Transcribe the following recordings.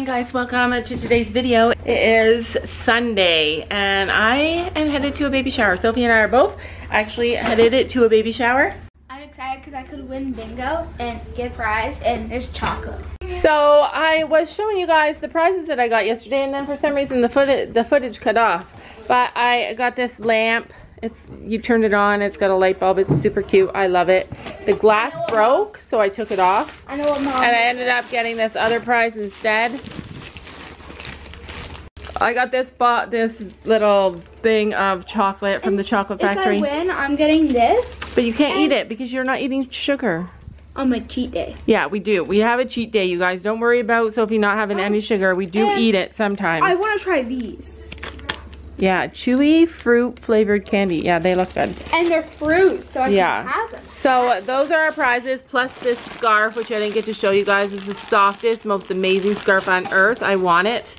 Morning guys, welcome to today's video. It is Sunday and I am headed to a baby shower. Sophie and I are both actually headed to a baby shower. I'm excited because I could win bingo and get a prize and there's chocolate. So I was showing you guys the prizes that I got yesterday and then for some reason the footage, the footage cut off. But I got this lamp it's you turn it on, it's got a light bulb, it's super cute. I love it. The glass broke, so I took it off. I know what mom And I ended up getting this other prize instead. I got this bought this little thing of chocolate from the chocolate factory. If I win, I'm getting this but you can't eat it because you're not eating sugar. on my cheat day. Yeah, we do. We have a cheat day, you guys. Don't worry about Sophie not having oh. any sugar. We do eat it sometimes. I want to try these. Yeah, chewy fruit flavored candy. Yeah, they look good. And they're fruit, so I Yeah. can have them. So those are our prizes, plus this scarf, which I didn't get to show you guys. is the softest, most amazing scarf on earth. I want it.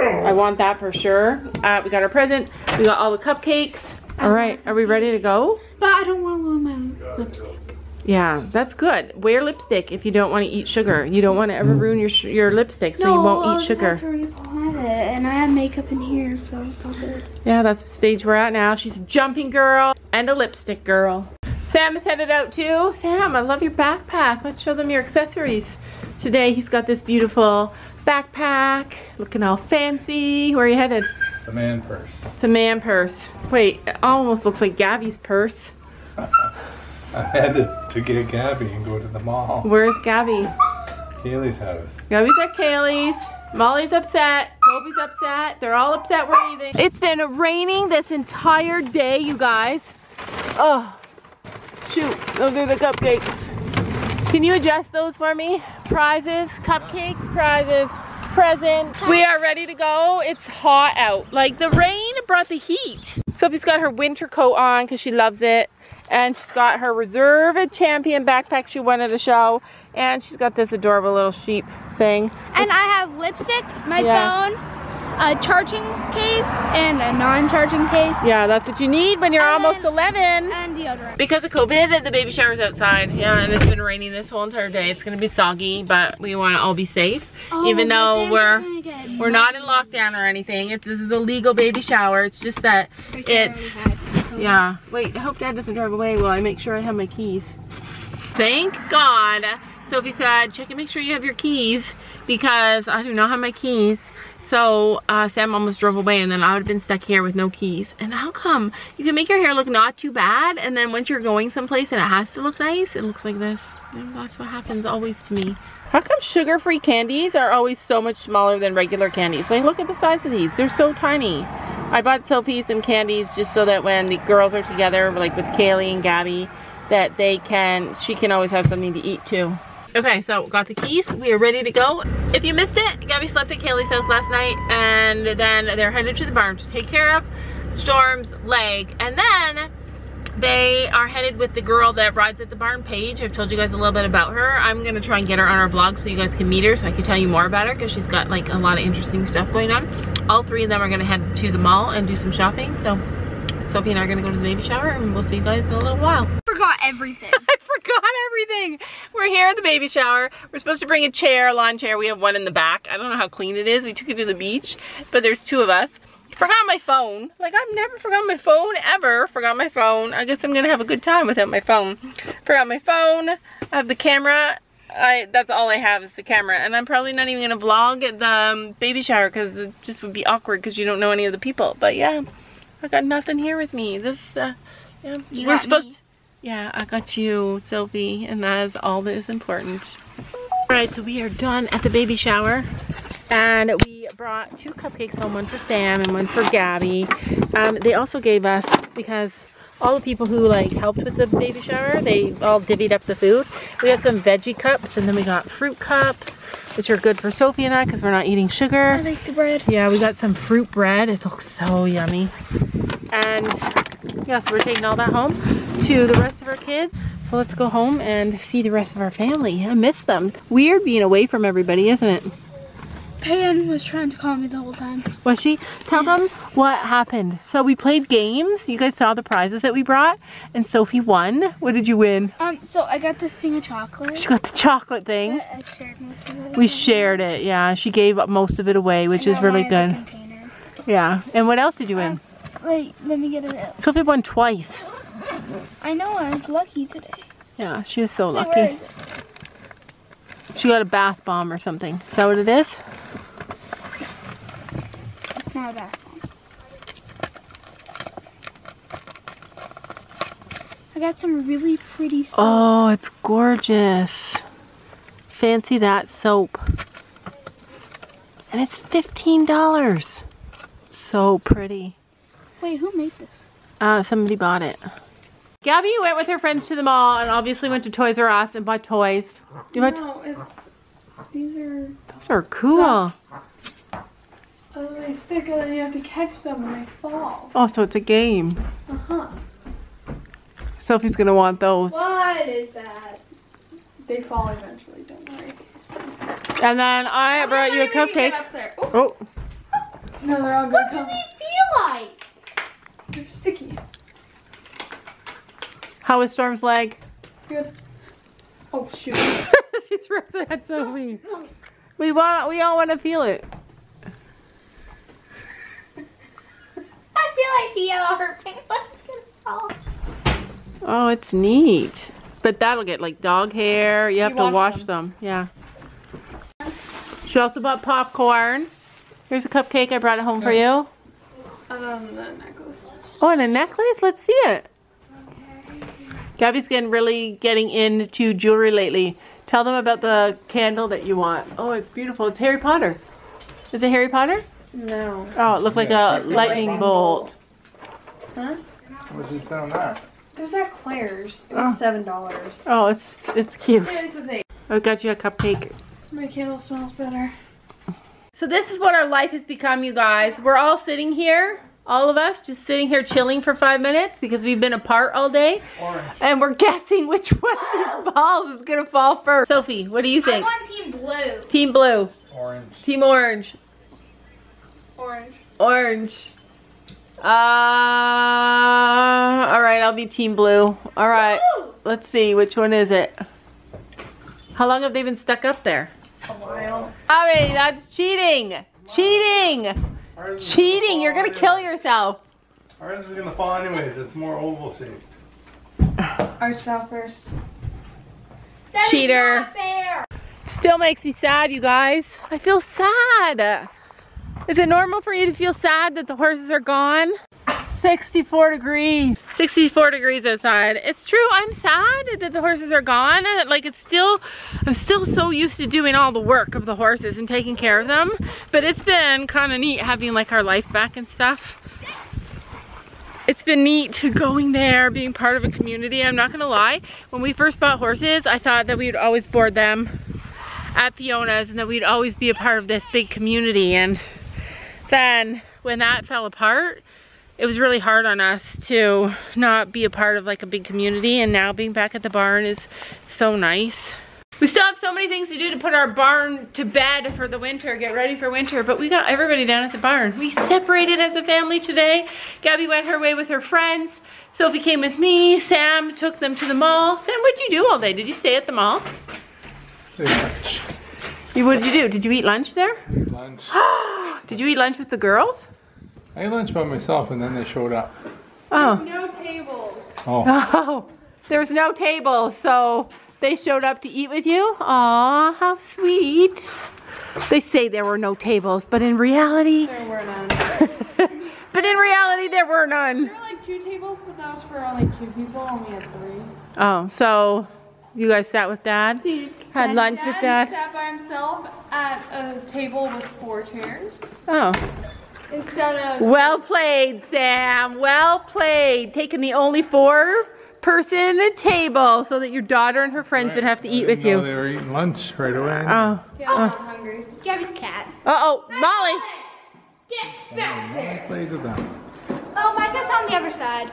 I want that for sure. Uh, we got our present. We got all the cupcakes. All right, are we ready to go? But I don't want to lose my lipstick. Yeah, that's good. Wear lipstick if you don't want to eat sugar. You don't want to ever ruin your sh your lipstick so you won't I'll eat just have sugar. To reapply it, and I have makeup in here, so it's all good. Yeah, that's the stage we're at now. She's a jumping girl and a lipstick girl. Sam is headed out too. Sam, I love your backpack. Let's show them your accessories. Today he's got this beautiful backpack, looking all fancy. Where are you headed? It's a man purse. It's a man purse. Wait, it almost looks like Gabby's purse. I had to, to get Gabby and go to the mall. Where's Gabby? Kaylee's house. Gabby's at Kaylee's. Molly's upset. Toby's upset. They're all upset we're leaving. It's been raining this entire day, you guys. Oh, shoot. Those are the cupcakes. Can you adjust those for me? Prizes, cupcakes, prizes, present. We are ready to go. It's hot out. Like the rain brought the heat. Sophie's got her winter coat on because she loves it. And she's got her reserve champion backpack she wanted to show. And she's got this adorable little sheep thing. And I have lipstick, my Yeah. phone, a charging case, and a non-charging case, Yeah, that's what you need when you're And- almost 11. and deodorant. Because of COVID, the baby shower's outside. Yeah, and it's been raining this whole entire day. It's gonna be soggy, but we want to all be safe. Oh, Even Oh, though my we're things are gonna we're not in lockdown or anything. It's this is a legal baby shower. It's just that it's yeah. Wait, I hope Dad doesn't drive away while I make sure I have my keys. Thank God. Sophie said, check and make sure you have your keys because I do not have my keys. So uh, Sam almost drove away and then I would have been stuck here with no keys. And how come? You can make your hair look not too bad and then once you're going someplace and it has to look nice, it looks like this. And that's what happens always to me. How come sugar-free candies are always so much smaller than regular candies? Like, look at the size of these. They're so tiny. I bought Sophie some candies just so that when the girls are together, like with Kaylee and Gabby, that they can, she can always have something to eat too. Okay, so got the keys. We are ready to go. If you missed it, Gabby slept at Kaylee's house last night and then they're headed to the barn to take care of Storm's leg. And then they are headed with the girl that rides at the barn, Paige. I've told you guys a little bit about her. I'm gonna try and get her on our vlog so you guys can meet her so I can tell you more about her because she's got like a lot of interesting stuff going on. All three of them are gonna head to the mall and do some shopping. So Sophie and I are gonna go to the baby shower and we'll see you guys in a little while. I forgot everything. I forgot everything. We're here at the baby shower. We're supposed to bring a chair, a lawn chair. We have one in the back. I don't know how clean it is. We took it to the beach, but there's two of us. Forgot my phone. Like I've never forgot my phone ever. Forgot my phone. I guess I'm gonna have a good time without my phone. Forgot my phone. I have the camera. I that's all I have is the camera, and I'm probably not even gonna vlog the um, baby shower because it just would be awkward because you don't know any of the people. But yeah, I got nothing here with me. This uh, yeah, You we're supposed. me. Yeah, I got you, Sophie, and that is all that is important. Alright, so we are done at the baby shower. And we brought two cupcakes home, one for Sam and one for Gabby. Um, they also gave us, because all the people who like helped with the baby shower, they all divvied up the food. We got some veggie cups and then we got fruit cups, which are good for Sophie and I because we're not eating sugar. I like the bread. Yeah, we got some fruit bread. It looks so yummy. And yeah, so we're taking all that home to the rest of our kids. So let's go home and see the rest of our family. I miss them. It's weird being away from everybody, isn't it? Pan was trying to call me the whole time. Was she? Tell them what happened. So we played games. You guys saw the prizes that we brought, and Sophie won. What did you win? Um, so I got the thing of chocolate. She got the chocolate thing. I shared most of it. We shared it. Yeah, she gave most of it away, which is really good. Yeah. And what else did you win? Wait, let me get it out. Sophie won twice. I know I was lucky today. Yeah, she was so lucky. She got a bath bomb or something. Is that what it is? It's not a bath bomb. I got some really pretty soap. Oh, it's gorgeous. Fancy that soap. And it's $15. So pretty. Wait, who made this? Uh, somebody bought it. Gabby went with her friends to the mall and obviously went to Toys R Us and bought toys. You bought No, it's these are Those are cool. oh they stick and then you have to catch them when they fall. Oh, so it's a game. Uh huh. Sophie's gonna want those. What is that? They fall eventually. Don't worry. And then I brought you a cupcake. Oh, no, they're all good. What does it feel like? They're sticky. how was Storm's leg? Good. Oh shoot. she throws it at Sophie. We want. We all want to feel it. I feel like the yellow her pink one's gonna fall. Oh, it's neat. But that'll get like dog hair. You have to wash wash them. them. Yeah. She also bought popcorn. Here's a cupcake. I brought it home for you. Um, the necklace. Oh, and a necklace? Let's see it. Gabby's getting really getting into jewelry lately. Tell them about the candle that you want. Oh, it's beautiful. It's Harry Potter. Is it Harry Potter? No. Oh, it looked like Yeah, a just a lightning lightning bolt. Huh? What's it on that? It was at Claire's. It Oh. seven dollars. Oh, it's it's cute. This is eight. I got you a cupcake. My candle smells better. So this is what our life has become, you guys. We're all sitting here, all of us, just sitting here chilling for five minutes because we've been apart all day. Orange. And we're guessing which one of these balls is gonna fall first. Sophie, what do you I think? want team blue. Team blue, Orange. team orange, Orange. orange. Uh, all right, I'll be team blue. All right, Woo! let's see, which one is it? How long have they been stuck up there? A while. Abby, that's cheating. Cheating. Ours Cheating. gonna You're gonna kill anyway. yourself. Ours is gonna fall anyways. It's more oval shaped. Ours fell first. That is Cheater. Still makes me sad, you guys. I feel sad. Is it normal for you to feel sad that the horses are gone? 64 degrees. 64 degrees outside. It's true, I'm sad that the horses are gone. Like it's still, I'm still so used to doing all the work of the horses and taking care of them. But it's been kind of neat having like our life back and stuff. It's been neat to going there, being part of a community. I'm not gonna lie, when we first bought horses, I thought that we would always board them at Fiona's and that we'd always be a part of this big community. And then when that fell apart, it was really hard on us to not be a part of like a big community and now being back at the barn is so nice. We still have so many things to do to put our barn to bed for the winter, get ready for winter, but we got everybody down at the barn. We separated as a family today. Gabby went her way with her friends. Sophie came with me. Sam took them to the mall. Sam, what'd you do all day? Did you stay at the mall? Lunch. You, what did you do? Did you eat lunch there? Lunch. Did you eat lunch with the girls? I ate lunch by myself and then they showed up. Oh. No tables. Oh. Oh, there was no tables, so they showed up to eat with you? Aw, how sweet. They say there were no tables, but in reality, There were none. but in reality there were none. There were like two tables, but that was for only two people, and we had three. Oh, so you guys sat with dad? So you just Had lunch with dad? sat by himself at a table with four chairs Oh. Instead of. Well played, Sam. Well played. Taking the only four person in the table so that your daughter and her friends would have to I eat with know you. They were eating lunch right away. Oh. Yeah, I'm hungry. Gabby's cat. Uh-oh, Molly. Get back Molly plays with them. Oh, my cat's on the other side.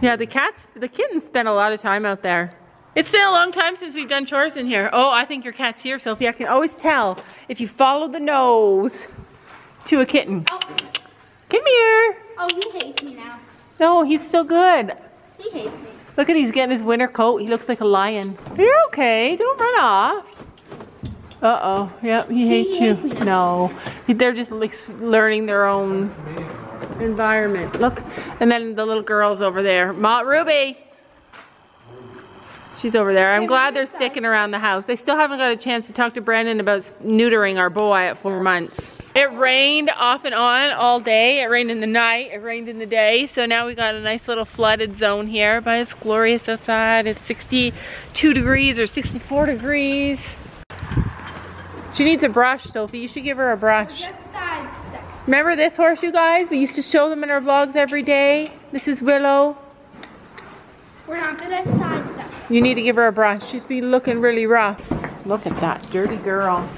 Yeah, the cats, the kittens spent a lot of time out there. It's been a long time since we've done chores in here. Oh, I think your cat's here, Sophie. I can always tell if you follow the nose to a kitten. Oh, Come here. oh, he hates me now. No, he's still good. He hates me. Look at he's getting his winter coat. He looks like a lion. You're okay. Don't run off. Uh-oh. Yep, he hates he you. hates. No. They're just like learning their own environment. Look. And then the little girl's over there. Ma Ruby. She's over there. I'm glad they're sticking around the house. I still haven't got a chance to talk to Brandon about neutering our boy at four months. It rained off and on all day. It rained in the night. It rained in the day. So now we got a nice little flooded zone here, but it's glorious outside. It's 62 degrees or 64 degrees. She needs a brush, Sophie. You should give her a brush. Just side step. Remember this horse, you guys? We used to show them in our vlogs every day. This is Willow. We're not good at side step. You need to give her a brush. She's been looking really rough. Look at that dirty girl.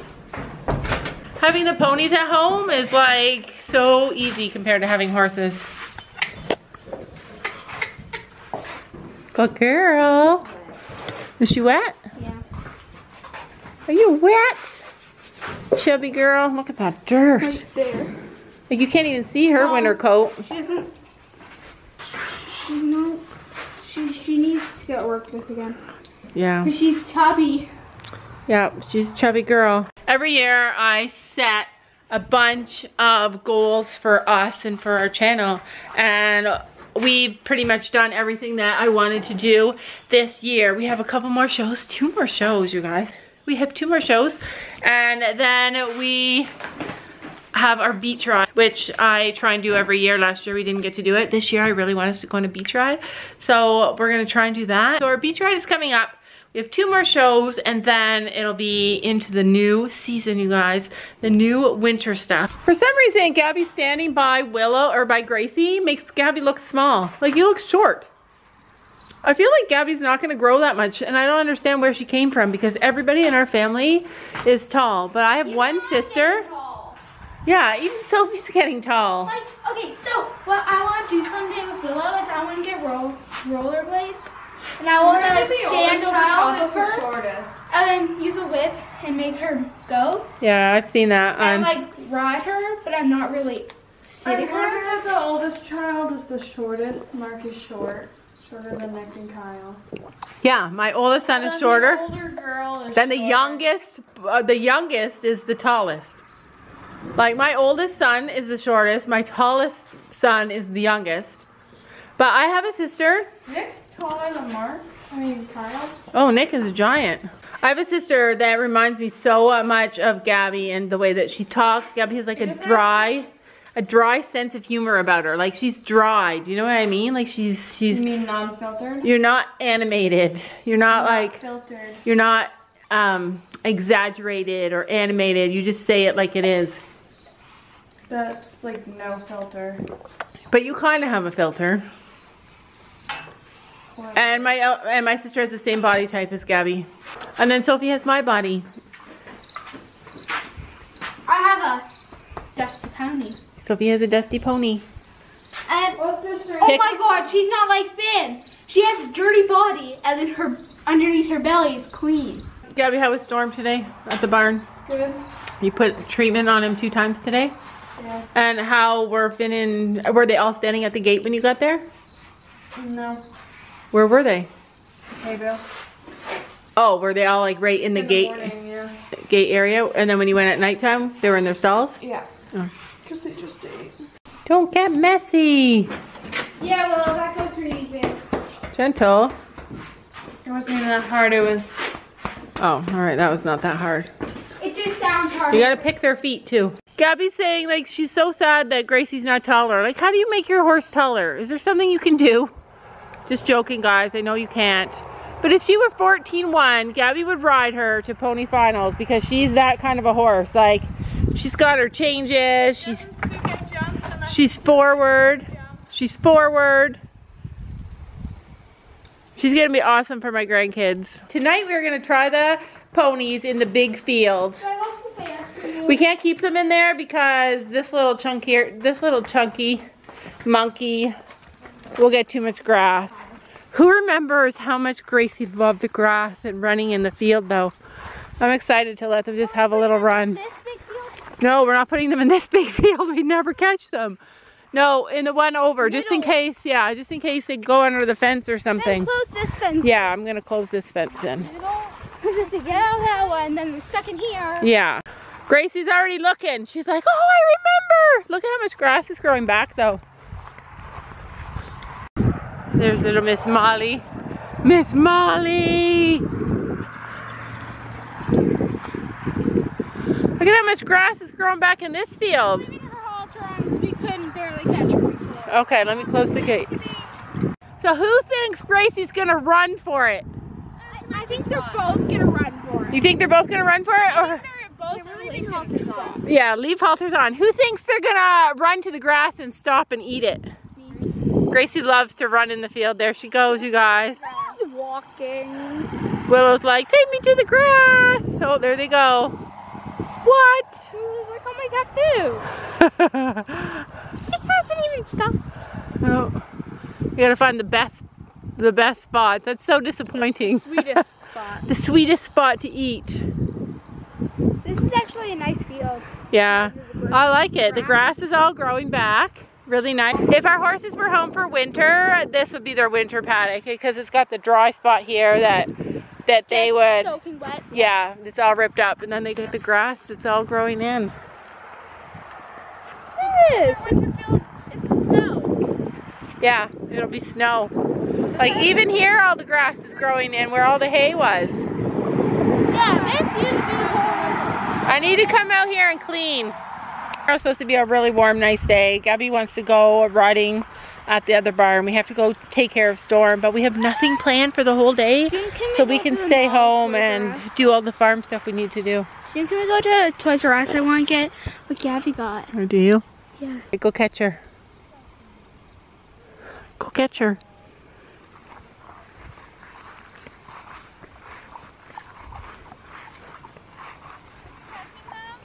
Having the ponies at home is like so easy compared to having horses. Good girl. Is she wet? Yeah. Are you wet? Chubby girl. Look at that dirt. Right there. Like you can't even see her winter coat. She doesn't. She's not. She she needs to get worked with again. Yeah. Cause she's chubby. Yeah, she's a chubby girl. Every year I set a bunch of goals for us and for our channel and we've pretty much done everything that I wanted to do this year. We have a couple more shows, two more shows you guys. We have two more shows and then we have our beach ride, which I try and do every year. Last year we didn't get to do it. This year I really want us to go on a beach ride. So we're gonna try and do that. So our beach ride is coming up. We have two more shows and then it'll be into the new season, you guys. The new winter stuff. For some reason, Gabby standing by Willow or by Gracie makes Gabby look small. Like you look short. I feel like Gabby's not gonna grow that much and I don't understand where she came from because everybody in our family is tall. But I have one sister. Yeah, even Sophie's getting tall. Like, okay, so what I want to do someday with Willow is I want to get roll rollerblades, and I want to like stand over top of her, and then use a whip and make her go, Yeah, I've seen that. and Um, like ride her, but I'm not really I sitting on heard her. that the oldest child is the shortest. Mark is short. Shorter than Nick and Kyle. yeah, my oldest son is shorter. The older girl is Then the shorter. youngest, uh, the youngest is the tallest. Like my oldest son is the shortest. My tallest son is the youngest. But I have a sister. Nick's taller than Mark. I mean Kyle. Oh, Nick is a giant. I have a sister that reminds me so much of Gabby and the way that she talks. Gabby has like a dry, a dry sense of humor about her. Like she's dry. Do you know what I mean? Like she's she's. You mean non-filtered? You're not animated. You're not Not like filtered. you're not um, exaggerated or animated. You just say it like it is. That's like no filter. But you kind of have a filter. And my and my sister has the same body type as Gabby. And then Sophie has my body. I have a dusty pony. Sophie has a dusty pony. And What's this for? oh my god, she's not like Finn. She has a dirty body, and then her underneath her belly is clean. Gabby, how was Storm today at the barn? Good. You put treatment on him two times today? Yeah. And how were Finn and, were they all standing at the gate when you got there? No. Where were they? Hey, Bill. Oh, were they all like right in the In gate morning, yeah. gate area? And then when you went at nighttime, they were in their stalls? Yeah. Oh. Because they just ate. Don't get messy. Yeah, well, that goes pretty big. Gentle. It wasn't even that hard. It was. Oh, all right, that was not that hard. It just sounds hard. You gotta pick their feet too. Gabby's saying like she's so sad that Gracie's not taller. Like, how do you make your horse taller? Is there something you can do? Just joking, guys. I know you can't. But if she were 14-1, Gabby would ride her to pony finals because she's that kind of a horse. Like, she's got her changes. She's she's forward. She's forward. She's gonna be awesome for my grandkids. Tonight we're gonna try the ponies in the big field. We can't keep them in there because this little chunky, this little chunky monkey will get too much grass. Who remembers how much Gracie loved the grass and running in the field though? I'm excited to let them just have a little run. This big field? No, we're not putting them in this big field. We never catch them. No, in the one over, just in case, yeah, just in case they go under the fence or something. close this fence. Yeah, I'm gonna close this fence in. Because if they get out that one, then they're stuck in here. Yeah. Gracie's already looking. She's like, oh, I remember. Look at how much grass is growing back though. There's little Miss Molly. Miss Molly! Look at how much grass is growing back in this field. Leaving her halter on, we couldn't barely catch her. Okay, let me close the gate. So who thinks Gracie's gonna run for it? I think they're both gonna run for it. You think they're both gonna run for it? Or They're both leaving halters on. yeah, leave halters on. Who thinks they're gonna run to the grass and stop and eat it? Gracie loves to run in the field. There she goes, you guys. She's walking. Willow's like, take me to the grass. Oh, there they go. What? Like, oh my god, boo. It hasn't even stopped. oh. You gotta find the best, the best spots. That's so disappointing. The Sweetest spot. the sweetest spot to eat. This is actually a nice field. Yeah, I like it. The grass is all growing back. Really nice. If our horses were home for winter, this would be their winter paddock because it's got the dry spot here that that they would. Soaking wet. Yeah, it's all ripped up, and then they get the grass that's all growing in. It is. Yeah, it'll be snow. Like even here, all the grass is growing in where all the hay was. Yeah, this used to be. I need to come out here and clean. It's supposed to be a really warm, nice day. Gabby wants to go riding at the other barn. We have to go take care of Storm, but we have nothing planned for the whole day. Can So we can stay home and do all the farm stuff we need to do. June, can we go to Toys R Us? I want to get what Gabby got. Or do you? Yeah. Go catch her. Go catch her.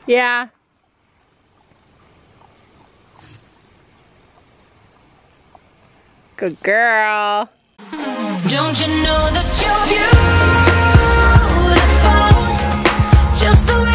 Yeah. Good girl. Don't you know that you're beautiful? Just the